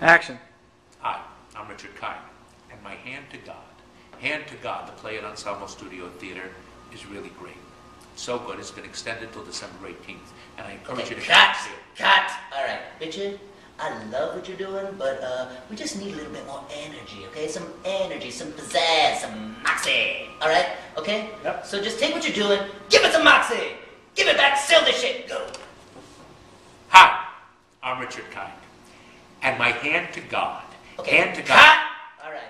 Action. Hi, I'm Richard Kind, and my Hand to God, Hand to God, the play at Ensemble Studio Theater, is really great. So good, it's been extended till December 18th, and I encourage Okay, you to cut, come see it. cut. All right, Richard, I love what you're doing, but uh, we just need a little bit more energy, okay? Some energy, some pizzazz, some moxie. All right, okay? Yep. So just take what you're doing, give it some moxie, give it back, sell the shit, go. Hi, I'm Richard Kind, and my Hand to God, Okay, Hand to God. cut. All right,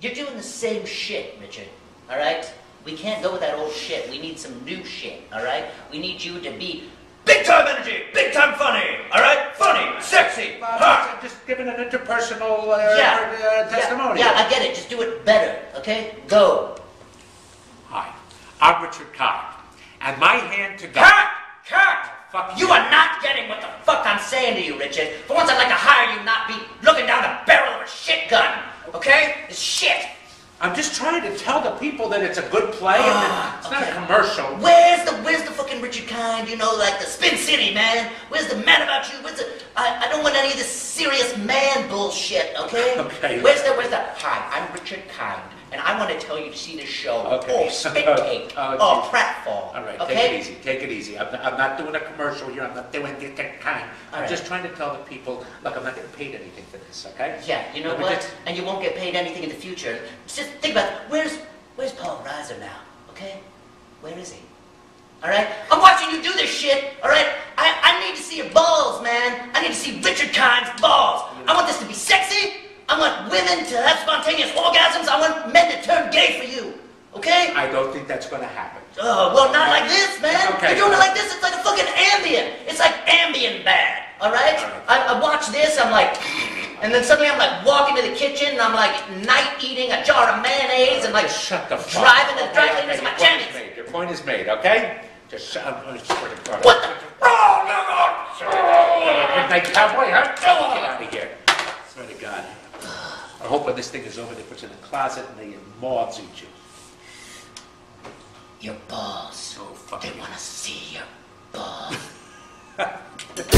you're doing the same shit, Richard. All right, we can't go with that old shit. We need some new shit. All right, we need you to be big time energy, big time funny. All right, funny, sexy, Uh, hot. just giving an interpersonal uh, Yeah. uh, testimony. Yeah, yeah, I get it. Just do it better, okay? Go. Hi, I'm Richard Kind, and my Hand to God. Cut! Fuck You you. are not getting what the fuck I'm saying to you, Richard. For once, I'd like to hire you, not be looking down the barrel of a shit gun. Okay? It's shit. I'm just trying to tell the people that it's a good play, and that ah, it's not a commercial. Where's the where's the fucking Richard Kind? You know, like the Spin City man. Where's the man about you? Where's the? I, I don't want any of this serious man bullshit. Okay. Okay. Where's the where's the? Hi, I'm Richard Kind, and I want to tell you to see this show. Okay. Or spit cake. or geez. pratfall. All right, Okay. take it easy. Take it easy. I'm, I'm not doing a commercial here. I'm not doing that kind. I'm right. just trying to tell the people, look, I'm not getting paid anything for this, okay? Yeah, you know what? just- And you won't get paid anything in the future. Just think about it. Where's Where's Paul Reiser now? Okay? Where is he? All right? I'm watching you do this shit. All right? I, I need to see your balls, man. I need to see Richard Kind's balls. I want this to be sexy. I want women to have spontaneous orgasms. I want men to turn gay for you. Okay? I don't think that's going to happen. Oh, well, not like this, man. Okay. You're doing it like this. It's like a fucking Ambien. It's like Ambien bad. All right? I, I watch this. I'm like, and then suddenly I'm like walking to the kitchen and I'm like night eating a jar of mayonnaise and like Shut the fuck driving the up. dry cleaners in my your point is jammies. made. Your point is made, okay? Just shut up. I'm swear to God. What the? Oh, no, no. Midnight cowboy, huh? Get out of here. Swear to God. I hope when this thing is over, they put you in a closet and the moths eat you. Your balls. So fucking. They want to see your balls.